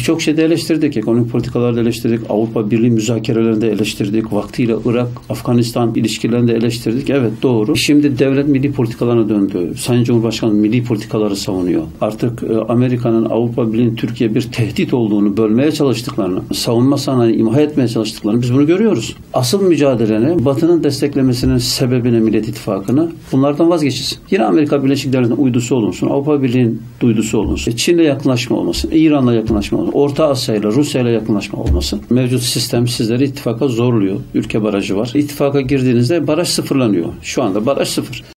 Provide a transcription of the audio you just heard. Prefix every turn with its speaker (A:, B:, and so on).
A: Birçok şeyde eleştirdik. Ekonomik politikalarda eleştirdik. Avrupa Birliği müzakerelerinde eleştirdik. Vaktiyle Irak, Afganistan ilişkilerinde eleştirdik. Evet doğru. Şimdi devlet milli politikalarına döndü. Sayın Cumhurbaşkanı milli politikaları savunuyor. Artık e, Amerika'nın Avrupa Birliği'nin Türkiye bir tehdit olduğunu bölmeye çalıştıklarını, savunma sanayi imha etmeye çalıştıklarını biz bunu görüyoruz. Asıl mücadeleni Batı'nın desteklemesinin sebebine Millet İttifakı'nı bunlardan vazgeçeceğiz. Yine Amerika Birleşik Devletleri'nin uydusu olunsun, Avrupa Birliği'nin duydusu olunsun, Çin'le yakınlaşma olmasın, İran'la yakınlaşma olmasın, Orta Asya ile Rusya ile yakınlaşma olmasın. Mevcut sistem sizleri ittifaka zorluyor. Ülke barajı var. İttifaka girdiğinizde baraj sıfırlanıyor. Şu anda baraj sıfır.